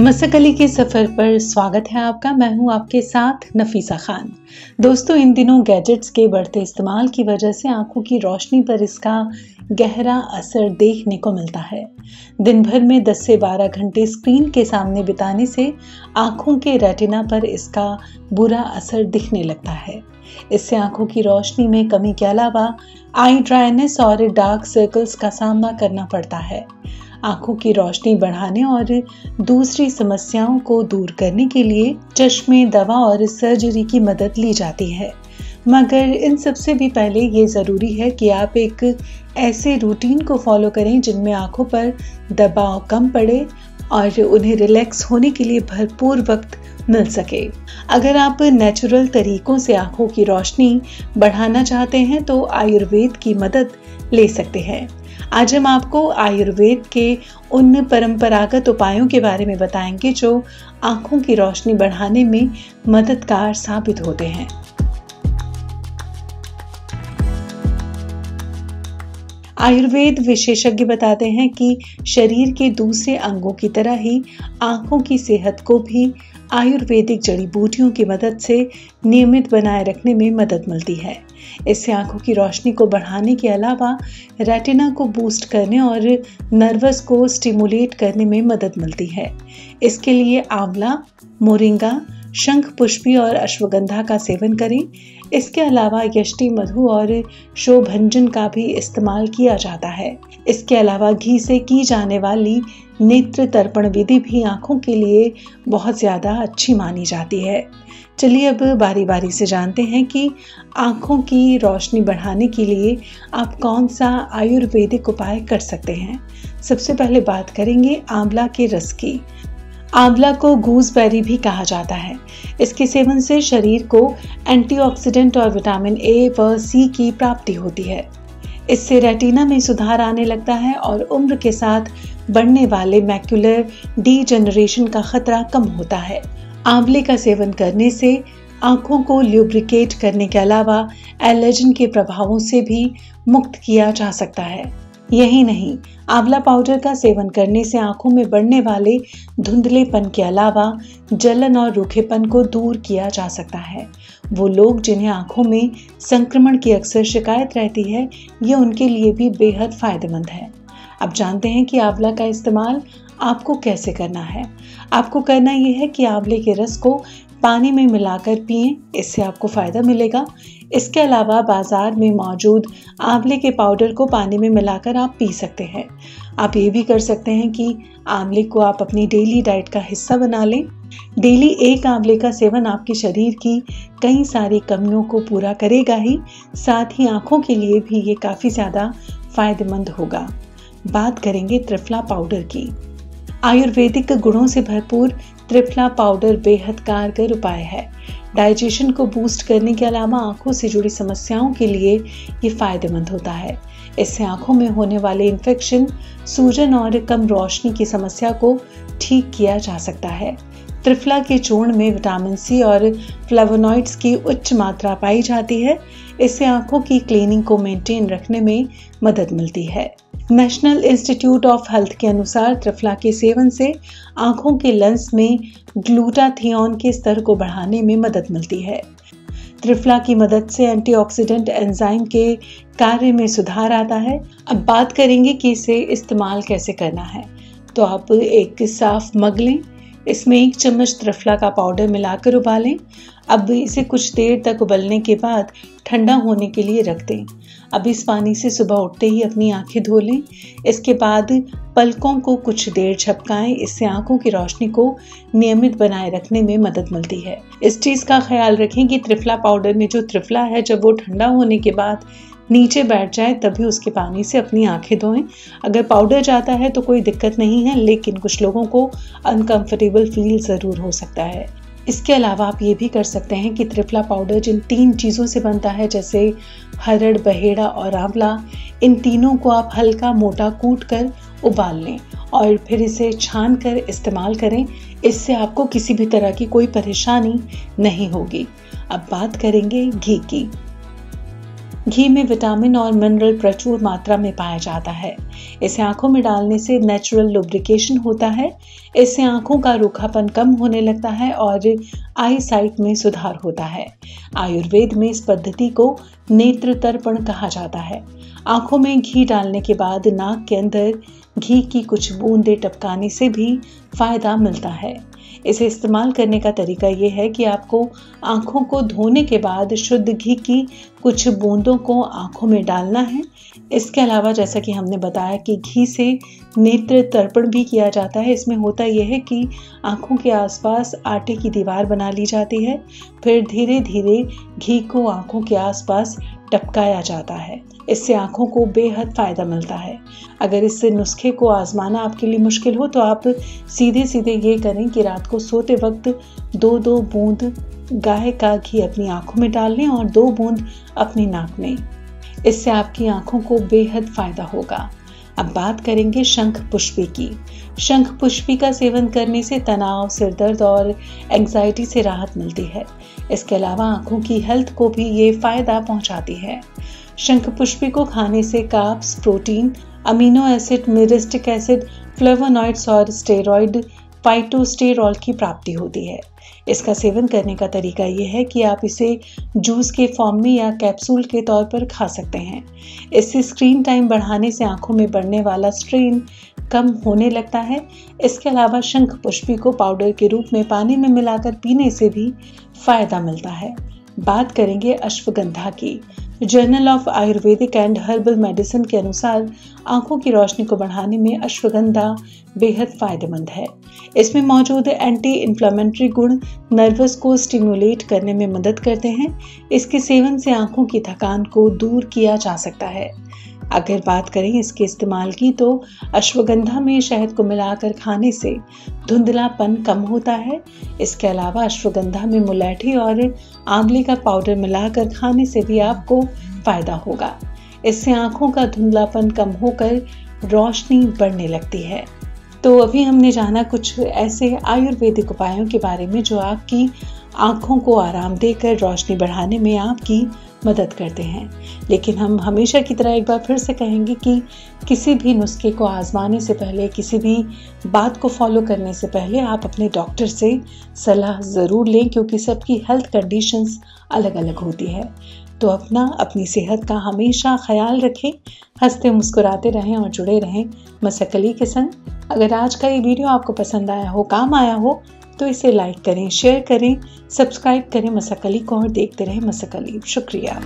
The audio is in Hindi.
मसकली के सफ़र पर स्वागत है आपका। मैं हूँ आपके साथ नफीसा खान। दोस्तों, इन दिनों गैजेट्स के बढ़ते इस्तेमाल की वजह से आँखों की रोशनी पर इसका गहरा असर देखने को मिलता है। दिन भर में 10 से 12 घंटे स्क्रीन के सामने बिताने से आँखों के रेटिना पर इसका बुरा असर दिखने लगता है। इससे आँखों की रोशनी में कमी के अलावा आई ड्राइनेस और डार्क सर्कल्स का सामना करना पड़ता है। आँखों की रोशनी बढ़ाने और दूसरी समस्याओं को दूर करने के लिए चश्मे, दवा और सर्जरी की मदद ली जाती है। मगर इन सबसे भी पहले ये ज़रूरी है कि आप एक ऐसे रूटीन को फॉलो करें जिनमें आँखों पर दबाव कम पड़े और उन्हें रिलैक्स होने के लिए भरपूर वक्त मिल सके। अगर आप नेचुरल तरीकों से आँखों की रोशनी बढ़ाना चाहते हैं तो आयुर्वेद की मदद ले सकते हैं। आज हम आपको आयुर्वेद के उन परंपरागत उपायों के बारे में बताएँगे जो आँखों की रोशनी बढ़ाने में मददगार साबित होते हैं। आयुर्वेद विशेषज्ञ बताते हैं कि शरीर के दूसरे अंगों की तरह ही आँखों की सेहत को भी आयुर्वेदिक जड़ी बूटियों की मदद से नियमित बनाए रखने में मदद मिलती है। इससे आँखों की रोशनी को बढ़ाने के अलावा रेटिना को बूस्ट करने और नर्वस को स्टिमुलेट करने में मदद मिलती है। इसके लिए आंवला मोरिंगा शंख, पुष्पी और अश्वगंधा का सेवन करें। इसके अलावा यष्टि, मधु और शोभंजन का भी इस्तेमाल किया जाता है। इसके अलावा घी से की जाने वाली नेत्र तर्पण विधि भी आँखों के लिए बहुत ज़्यादा अच्छी मानी जाती है। चलिए अब बारी बारी से जानते हैं कि आँखों की रोशनी बढ़ाने के लिए आप कौन सा आयुर्वेदिक उपाय कर सकते हैं। सबसे पहले बात करेंगे आंवला के रस की। आंवला को गूसबेरी भी कहा जाता है। इसके सेवन से शरीर को एंटीऑक्सीडेंट और विटामिन ए व सी की प्राप्ति होती है। इससे रेटिना में सुधार आने लगता है और उम्र के साथ बढ़ने वाले मैक्यूलर डी जनरेशन का खतरा कम होता है। आंवले का सेवन करने से आँखों को ल्यूब्रिकेट करने के अलावा एलर्जन के प्रभावों से भी मुक्त किया जा सकता है। यही नहीं, आंवला पाउडर का सेवन करने से आँखों में बढ़ने वाले धुंधलेपन के अलावा जलन और रूखेपन को दूर किया जा सकता है। वो लोग जिन्हें आँखों में संक्रमण की अक्सर शिकायत रहती है, ये उनके लिए भी बेहद फ़ायदेमंद है। अब जानते हैं कि आंवला का इस्तेमाल आपको कैसे करना है? आपको करना यह है कि आंवले के रस को पानी में मिलाकर पिए, इससे आपको फ़ायदा मिलेगा। इसके अलावा बाज़ार में मौजूद आंवले के पाउडर को पानी में मिलाकर आप पी सकते हैं। आप ये भी कर सकते हैं कि आंवले को आप अपनी डेली डाइट का हिस्सा बना लें। डेली एक आंवले का सेवन आपके शरीर की कई सारी कमियों को पूरा करेगा ही, साथ ही आँखों के लिए भी ये काफ़ी ज़्यादा फ़ायदेमंद होगा। बात करेंगे त्रिफला पाउडर की। आयुर्वेदिक गुणों से भरपूर त्रिफला पाउडर बेहद कारगर उपाय है। डाइजेशन को बूस्ट करने के अलावा आँखों से जुड़ी समस्याओं के लिए ये फ़ायदेमंद होता है। इससे आँखों में होने वाले इन्फेक्शन सूजन और कम रोशनी की समस्या को ठीक किया जा सकता है। त्रिफला के चूर्ण में विटामिन सी और फ्लेवोनॉइड्स की उच्च मात्रा पाई जाती है। इससे आँखों की क्लीनिंग को मेंटेन रखने में मदद मिलती है। नेशनल इंस्टीट्यूट ऑफ़ हेल्थ के अनुसार त्रिफला के सेवन से आँखों के लेंस में ग्लूटाथियोन के स्तर को बढ़ाने में मदद मिलती है। त्रिफला की मदद से एंटीऑक्सीडेंट एंजाइम के कार्य में सुधार आता है। अब बात करेंगे कि इसे इस्तेमाल कैसे करना है। तो आप एक साफ़ मग लें। इसमें एक चम्मच त्रिफला का पाउडर मिलाकर उबालें। अब इसे कुछ देर तक उबलने के बाद ठंडा होने के लिए रख दें। अब इस पानी से सुबह उठते ही अपनी आँखें धो लें। इसके बाद पलकों को कुछ देर झपकाएँ। इससे आँखों की रोशनी को नियमित बनाए रखने में मदद मिलती है। इस चीज़ का ख्याल रखें कि त्रिफला पाउडर में जो त्रिफला है, जब वो ठंडा होने के बाद नीचे बैठ जाए, तभी उसके पानी से अपनी आँखें धोएँ। अगर पाउडर जाता है तो कोई दिक्कत नहीं है, लेकिन कुछ लोगों को अनकंफर्टेबल फील ज़रूर हो सकता है। इसके अलावा आप ये भी कर सकते हैं कि त्रिफला पाउडर जिन तीन चीज़ों से बनता है, जैसे हरड़, बहेड़ा और आंवला, इन तीनों को आप हल्का मोटा कूट कर उबाल लें और फिर इसे छान कर इस्तेमाल करें। इससे आपको किसी भी तरह की कोई परेशानी नहीं होगी। अब बात करेंगे घी की। घी में विटामिन और मिनरल प्रचुर मात्रा में पाया जाता है। इसे आँखों में डालने से नेचुरल लुब्रिकेशन होता है। इससे आँखों का रूखापन कम होने लगता है और आई साइट में सुधार होता है। आयुर्वेद में इस पद्धति को नेत्र तर्पण कहा जाता है। आँखों में घी डालने के बाद नाक के अंदर घी की कुछ बूंदे टपकाने से भी फ़ायदा मिलता है। इसे इस्तेमाल करने का तरीका यह है कि आपको आँखों को धोने के बाद शुद्ध घी की कुछ बूंदों को आँखों में डालना है। इसके अलावा जैसा कि हमने बताया कि घी से नेत्र तर्पण भी किया जाता है। इसमें होता यह है कि आँखों के आसपास आटे की दीवार बना ली जाती है। फिर धीरे धीरे घी को आँखों के आसपास टपकाया जाता है। इससे आँखों को बेहद फ़ायदा मिलता है। अगर इस नुस्खे को आजमाना आपके लिए मुश्किल हो तो आप सीधे सीधे ये करें कि रात को सोते वक्त दो दो बूंद गाय का घी अपनी आँखों में डाल लें और दो बूंद अपनी नाक में। इससे आपकी आँखों को बेहद फ़ायदा होगा। अब बात करेंगे शंख पुष्पी की। शंख पुष्पी का सेवन करने से तनाव, सिरदर्द और एंजाइटी से राहत मिलती है। इसके अलावा आँखों की हेल्थ को भी ये फ़ायदा पहुंचाती है। शंख पुष्पी को खाने से काप्स protein amino acid myristic acid flavonoids और स्टेरॉइड फाइटोस्टेरॉल की प्राप्ति होती है। इसका सेवन करने का तरीका यह है कि आप इसे जूस के फॉर्म में या कैप्सूल के तौर पर खा सकते हैं। इससे स्क्रीन टाइम बढ़ाने से आँखों में बढ़ने वाला स्ट्रेन कम होने लगता है। इसके अलावा शंख पुष्पी को पाउडर के रूप में पानी में मिलाकर पीने से भी फ़ायदा मिलता है। बात करेंगे अश्वगंधा की। Journal of Ayurvedic and herbal medicine के अनुसार, आँखों की रोशनी को बढ़ाने में अश्वगंधा बेहद फ़ायदेमंद है। इसमें मौजूद एंटी इन्फ्लामेंट्री गुण नर्वस को स्टिमुलेट करने में मदद करते हैं। इसके सेवन से आँखों की थकान को दूर किया जा सकता है। अगर बात करें इसके इस्तेमाल की तो अश्वगंधा में शहद को मिलाकर खाने से धुंधलापन कम होता है। इसके अलावा अश्वगंधा में मुलैठी और आंवले का पाउडर मिलाकर खाने से भी आपको फ़ायदा होगा। इससे आँखों का धुंधलापन कम होकर रोशनी बढ़ने लगती है। तो अभी हमने जाना कुछ ऐसे आयुर्वेदिक उपायों के बारे में, जो आपकी आँखों को आराम देकर रोशनी बढ़ाने में आपकी मदद करते हैं। लेकिन हम हमेशा की तरह एक बार फिर से कहेंगे कि किसी भी नुस्खे को आजमाने से पहले, किसी भी बात को फॉलो करने से पहले आप अपने डॉक्टर से सलाह ज़रूर लें, क्योंकि सबकी हेल्थ कंडीशंस अलग अलग होती है। तो अपना, अपनी सेहत का हमेशा ख्याल रखें, हँसते मुस्कुराते रहें और जुड़े रहें मसकली के संग। अगर आज का ये वीडियो आपको पसंद आया हो, काम आया हो तो इसे लाइक करें, शेयर करें, सब्सक्राइब करें मसकली को और देखते रहें मसाकली। शुक्रिया।